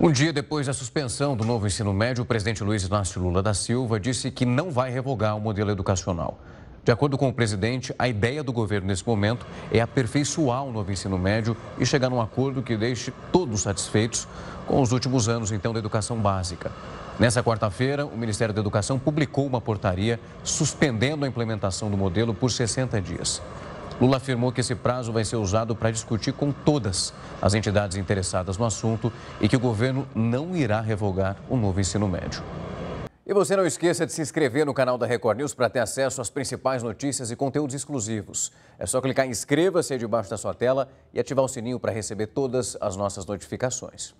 Um dia depois da suspensão do novo ensino médio, o presidente Luiz Inácio Lula da Silva disse que não vai revogar o modelo educacional. De acordo com o presidente, a ideia do governo nesse momento é aperfeiçoar o novo ensino médio e chegar num acordo que deixe todos satisfeitos com os últimos anos, então, da educação básica. Nessa quarta-feira, o Ministério da Educação publicou uma portaria suspendendo a implementação do modelo por 60 dias. Lula afirmou que esse prazo vai ser usado para discutir com todas as entidades interessadas no assunto e que o governo não irá revogar o novo ensino médio. E você não esqueça de se inscrever no canal da Record News para ter acesso às principais notícias e conteúdos exclusivos. É só clicar em inscreva-se aí debaixo da sua tela e ativar o sininho para receber todas as nossas notificações.